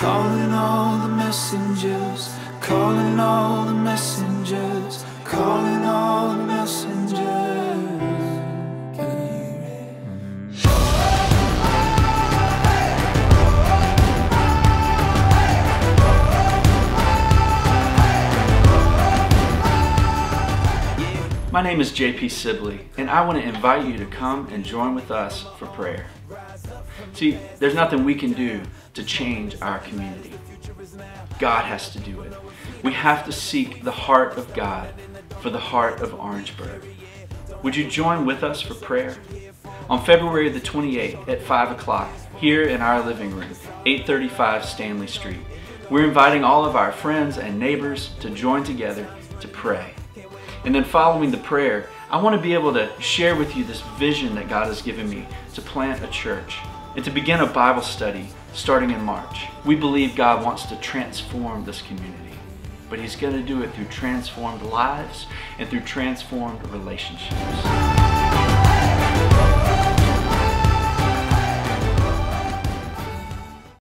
Calling all the messengers, calling all the messengers, calling all the messengers. My name is JP Sibley, and I want to invite you to come and join with us for prayer. See, there's nothing we can do to change our community. God has to do it. We have to seek the heart of God for the heart of Orangeburg. Would you join with us for prayer? On February the 28th at 5 o'clock, here in our living room, 835 Stanley Street, we're inviting all of our friends and neighbors to join together to pray. And then following the prayer, I want to be able to share with you this vision that God has given me to plant a church and to begin a Bible study starting in March. We believe God wants to transform this community, but He's going to do it through transformed lives and through transformed relationships.